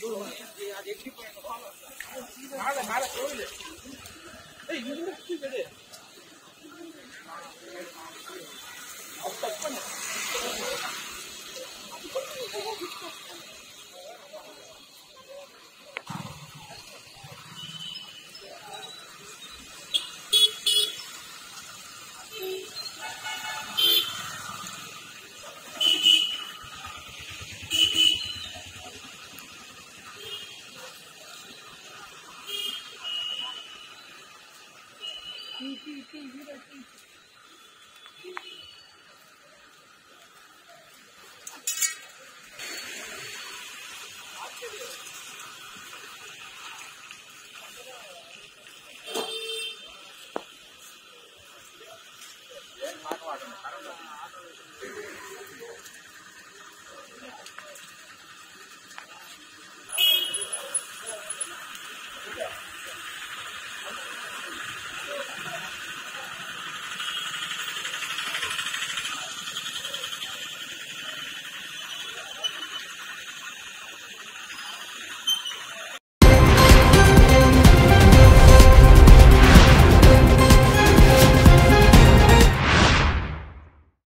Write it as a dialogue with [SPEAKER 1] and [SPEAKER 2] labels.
[SPEAKER 1] دول معلش معلش قول
[SPEAKER 2] Thank you.